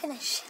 Finish.